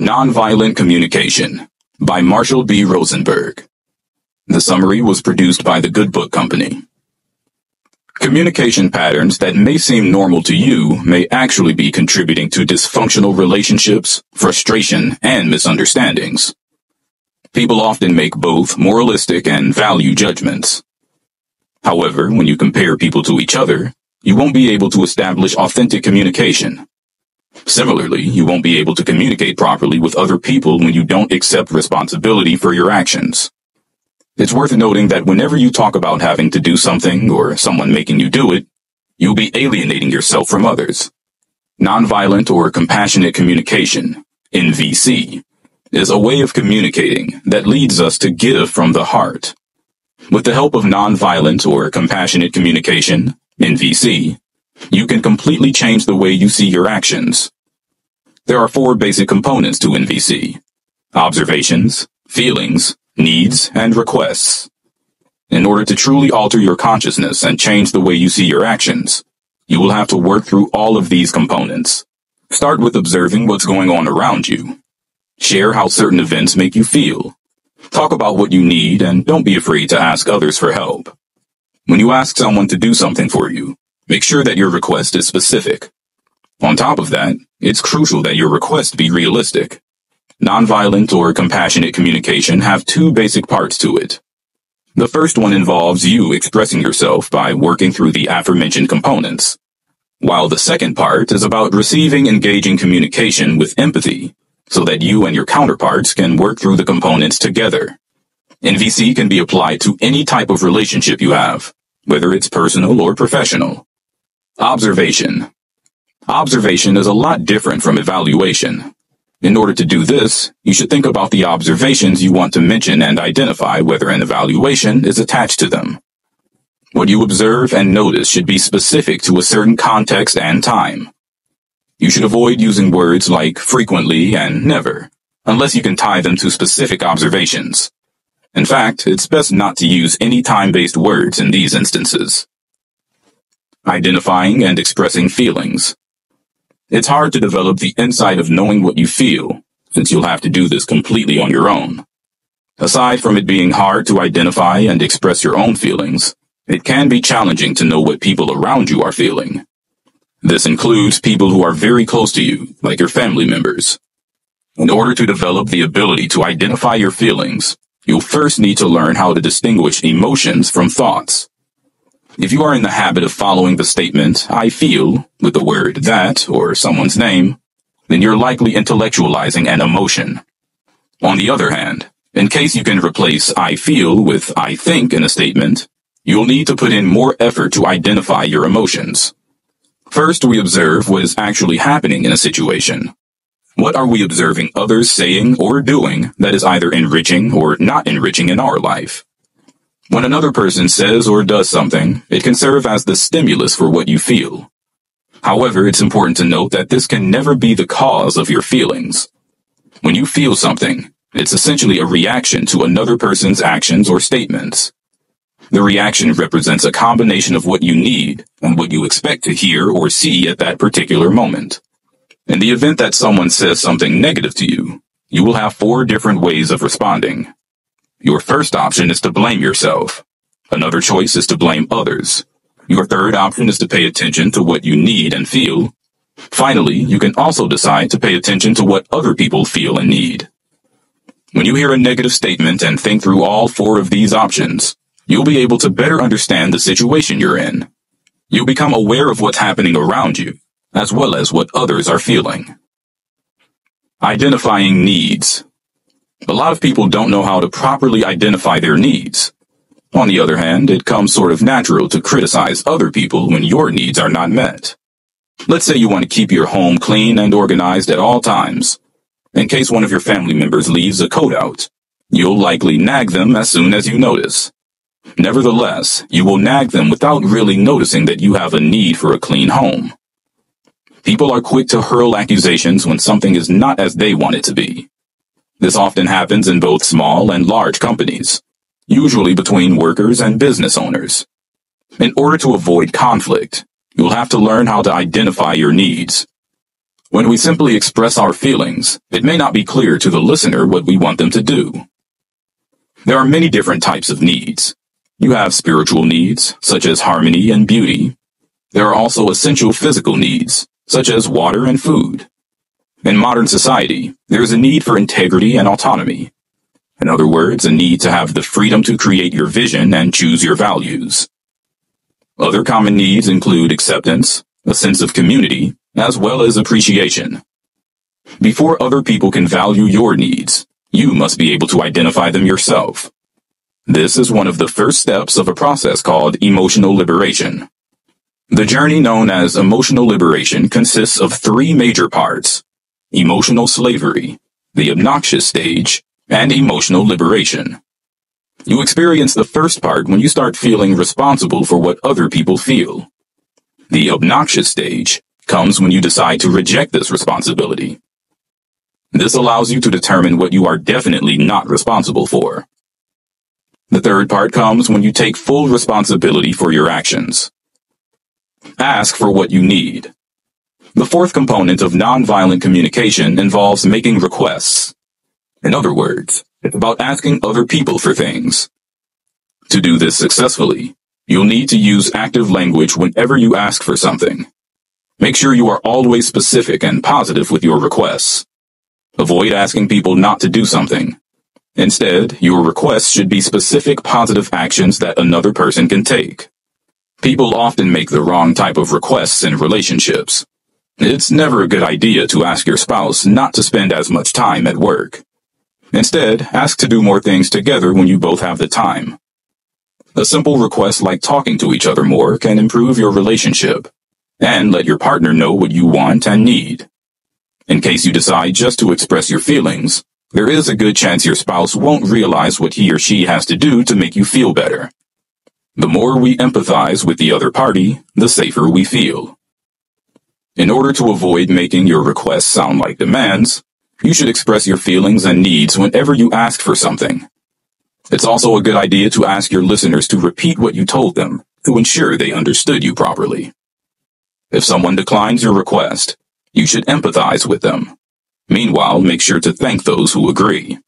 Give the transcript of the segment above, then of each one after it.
Nonviolent Communication by Marshall B. Rosenberg. The summary was produced by the Good Book Company. Communication patterns that may seem normal to you may actually be contributing to dysfunctional relationships, frustration, and misunderstandings. People often make both moralistic and value judgments. However, when you compare people to each other, you won't be able to establish authentic communication. Similarly, you won't be able to communicate properly with other people when you don't accept responsibility for your actions. It's worth noting that whenever you talk about having to do something or someone making you do it, you'll be alienating yourself from others. Nonviolent or compassionate communication, NVC, is a way of communicating that leads us to give from the heart. With the help of nonviolent or compassionate communication, NVC, you can completely change the way you see your actions. There are four basic components to NVC. Observations, feelings, needs, and requests. In order to truly alter your consciousness and change the way you see your actions, you will have to work through all of these components. Start with observing what's going on around you. Share how certain events make you feel. Talk about what you need and don't be afraid to ask others for help. When you ask someone to do something for you, Make sure that your request is specific. On top of that, it's crucial that your request be realistic. Nonviolent or compassionate communication have two basic parts to it. The first one involves you expressing yourself by working through the aforementioned components, while the second part is about receiving engaging communication with empathy, so that you and your counterparts can work through the components together. NVC can be applied to any type of relationship you have, whether it's personal or professional. Observation. Observation is a lot different from evaluation. In order to do this, you should think about the observations you want to mention and identify whether an evaluation is attached to them. What you observe and notice should be specific to a certain context and time. You should avoid using words like frequently and never, unless you can tie them to specific observations. In fact, it's best not to use any time-based words in these instances identifying and expressing feelings. It's hard to develop the insight of knowing what you feel, since you'll have to do this completely on your own. Aside from it being hard to identify and express your own feelings, it can be challenging to know what people around you are feeling. This includes people who are very close to you, like your family members. In order to develop the ability to identify your feelings, you'll first need to learn how to distinguish emotions from thoughts. If you are in the habit of following the statement, I feel, with the word that or someone's name, then you're likely intellectualizing an emotion. On the other hand, in case you can replace I feel with I think in a statement, you'll need to put in more effort to identify your emotions. First, we observe what is actually happening in a situation. What are we observing others saying or doing that is either enriching or not enriching in our life? When another person says or does something, it can serve as the stimulus for what you feel. However, it's important to note that this can never be the cause of your feelings. When you feel something, it's essentially a reaction to another person's actions or statements. The reaction represents a combination of what you need and what you expect to hear or see at that particular moment. In the event that someone says something negative to you, you will have four different ways of responding. Your first option is to blame yourself. Another choice is to blame others. Your third option is to pay attention to what you need and feel. Finally, you can also decide to pay attention to what other people feel and need. When you hear a negative statement and think through all four of these options, you'll be able to better understand the situation you're in. You'll become aware of what's happening around you, as well as what others are feeling. Identifying needs. A lot of people don't know how to properly identify their needs. On the other hand, it comes sort of natural to criticize other people when your needs are not met. Let's say you want to keep your home clean and organized at all times. In case one of your family members leaves a coat out, you'll likely nag them as soon as you notice. Nevertheless, you will nag them without really noticing that you have a need for a clean home. People are quick to hurl accusations when something is not as they want it to be. This often happens in both small and large companies, usually between workers and business owners. In order to avoid conflict, you'll have to learn how to identify your needs. When we simply express our feelings, it may not be clear to the listener what we want them to do. There are many different types of needs. You have spiritual needs, such as harmony and beauty. There are also essential physical needs, such as water and food. In modern society, there is a need for integrity and autonomy. In other words, a need to have the freedom to create your vision and choose your values. Other common needs include acceptance, a sense of community, as well as appreciation. Before other people can value your needs, you must be able to identify them yourself. This is one of the first steps of a process called emotional liberation. The journey known as emotional liberation consists of three major parts. Emotional slavery, the obnoxious stage, and emotional liberation. You experience the first part when you start feeling responsible for what other people feel. The obnoxious stage comes when you decide to reject this responsibility. This allows you to determine what you are definitely not responsible for. The third part comes when you take full responsibility for your actions. Ask for what you need. The fourth component of nonviolent communication involves making requests. In other words, it's about asking other people for things. To do this successfully, you'll need to use active language whenever you ask for something. Make sure you are always specific and positive with your requests. Avoid asking people not to do something. Instead, your requests should be specific positive actions that another person can take. People often make the wrong type of requests in relationships. It's never a good idea to ask your spouse not to spend as much time at work. Instead, ask to do more things together when you both have the time. A simple request like talking to each other more can improve your relationship. And let your partner know what you want and need. In case you decide just to express your feelings, there is a good chance your spouse won't realize what he or she has to do to make you feel better. The more we empathize with the other party, the safer we feel. In order to avoid making your requests sound like demands, you should express your feelings and needs whenever you ask for something. It's also a good idea to ask your listeners to repeat what you told them to ensure they understood you properly. If someone declines your request, you should empathize with them. Meanwhile, make sure to thank those who agree.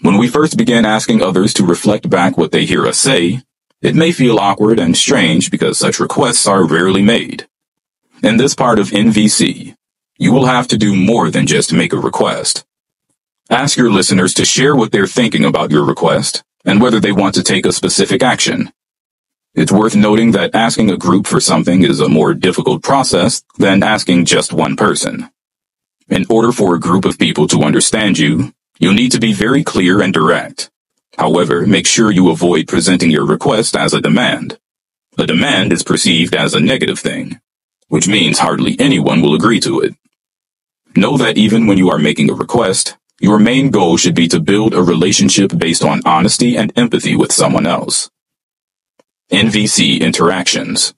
When we first begin asking others to reflect back what they hear us say, it may feel awkward and strange because such requests are rarely made. In this part of NVC, you will have to do more than just make a request. Ask your listeners to share what they're thinking about your request and whether they want to take a specific action. It's worth noting that asking a group for something is a more difficult process than asking just one person. In order for a group of people to understand you, you'll need to be very clear and direct. However, make sure you avoid presenting your request as a demand. A demand is perceived as a negative thing, which means hardly anyone will agree to it. Know that even when you are making a request, your main goal should be to build a relationship based on honesty and empathy with someone else. NVC Interactions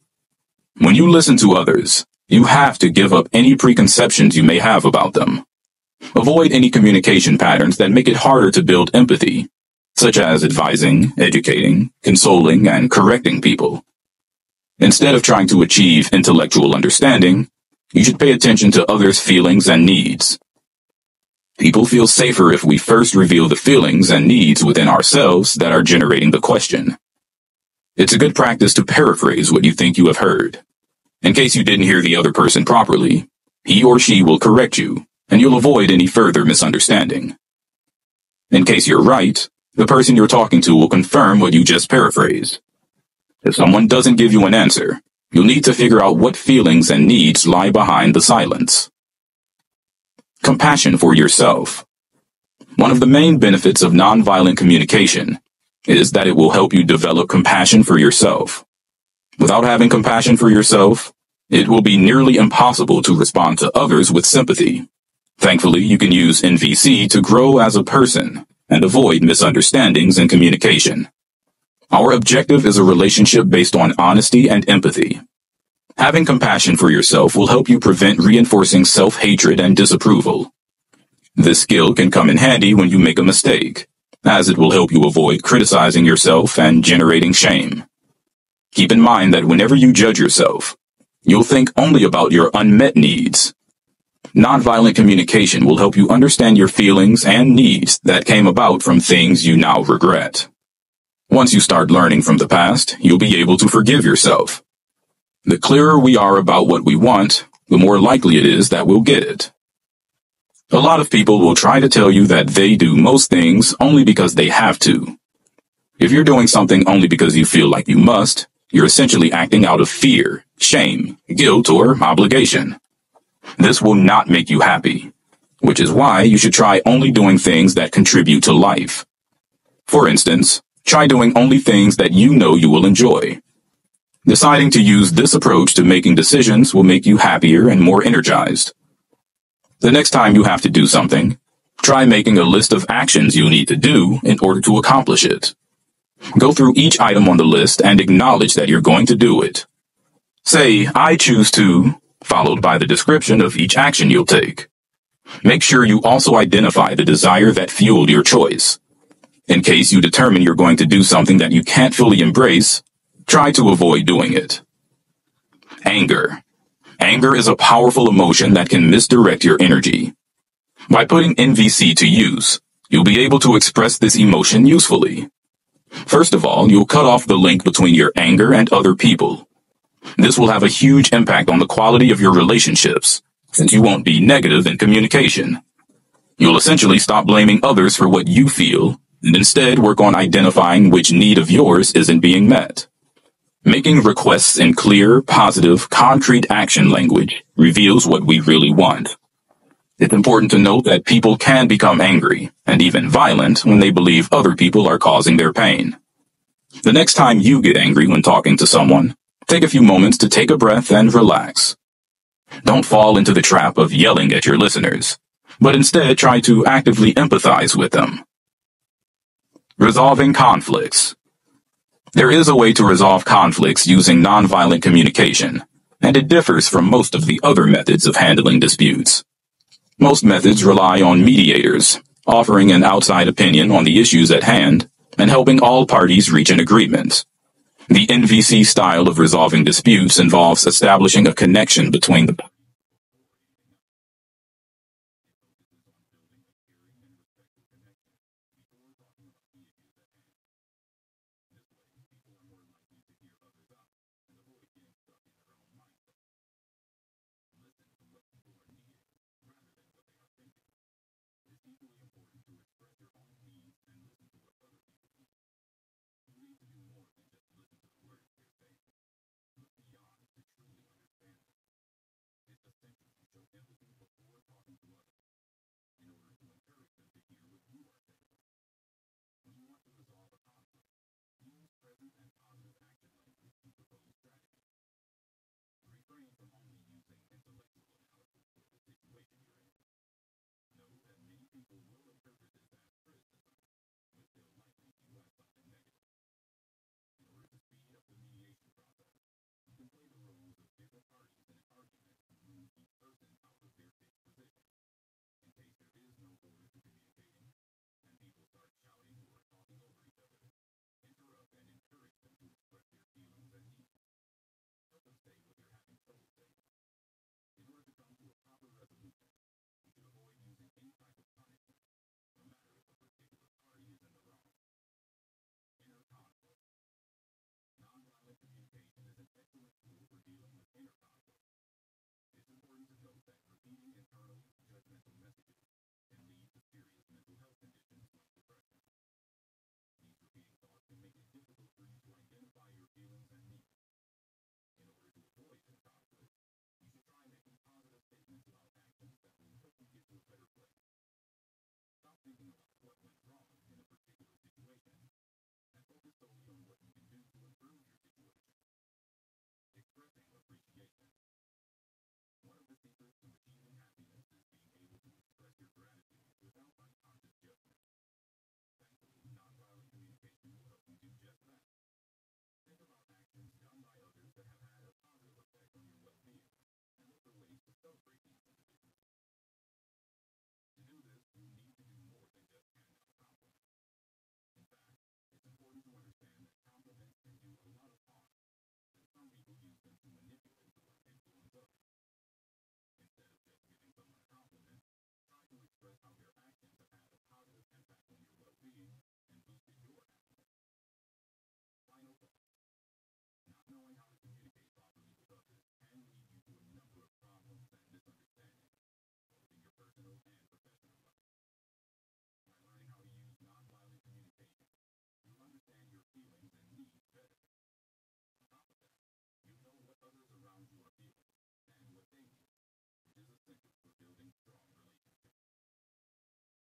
When you listen to others, you have to give up any preconceptions you may have about them. Avoid any communication patterns that make it harder to build empathy, such as advising, educating, consoling, and correcting people. Instead of trying to achieve intellectual understanding, you should pay attention to others' feelings and needs. People feel safer if we first reveal the feelings and needs within ourselves that are generating the question. It's a good practice to paraphrase what you think you have heard. In case you didn't hear the other person properly, he or she will correct you, and you'll avoid any further misunderstanding. In case you're right, the person you're talking to will confirm what you just paraphrased. If someone doesn't give you an answer, You'll need to figure out what feelings and needs lie behind the silence. Compassion for yourself. One of the main benefits of nonviolent communication is that it will help you develop compassion for yourself. Without having compassion for yourself, it will be nearly impossible to respond to others with sympathy. Thankfully, you can use NVC to grow as a person and avoid misunderstandings in communication. Our objective is a relationship based on honesty and empathy. Having compassion for yourself will help you prevent reinforcing self-hatred and disapproval. This skill can come in handy when you make a mistake, as it will help you avoid criticizing yourself and generating shame. Keep in mind that whenever you judge yourself, you'll think only about your unmet needs. Nonviolent communication will help you understand your feelings and needs that came about from things you now regret. Once you start learning from the past, you'll be able to forgive yourself. The clearer we are about what we want, the more likely it is that we'll get it. A lot of people will try to tell you that they do most things only because they have to. If you're doing something only because you feel like you must, you're essentially acting out of fear, shame, guilt, or obligation. This will not make you happy, which is why you should try only doing things that contribute to life. For instance, try doing only things that you know you will enjoy. Deciding to use this approach to making decisions will make you happier and more energized. The next time you have to do something, try making a list of actions you need to do in order to accomplish it. Go through each item on the list and acknowledge that you're going to do it. Say, I choose to, followed by the description of each action you'll take. Make sure you also identify the desire that fueled your choice. In case you determine you're going to do something that you can't fully embrace, try to avoid doing it. Anger. Anger is a powerful emotion that can misdirect your energy. By putting NVC to use, you'll be able to express this emotion usefully. First of all, you'll cut off the link between your anger and other people. This will have a huge impact on the quality of your relationships, since you won't be negative in communication. You'll essentially stop blaming others for what you feel, instead work on identifying which need of yours isn't being met. Making requests in clear, positive, concrete action language reveals what we really want. It's important to note that people can become angry, and even violent, when they believe other people are causing their pain. The next time you get angry when talking to someone, take a few moments to take a breath and relax. Don't fall into the trap of yelling at your listeners, but instead try to actively empathize with them. Resolving conflicts. There is a way to resolve conflicts using nonviolent communication, and it differs from most of the other methods of handling disputes. Most methods rely on mediators, offering an outside opinion on the issues at hand and helping all parties reach an agreement. The NVC style of resolving disputes involves establishing a connection between the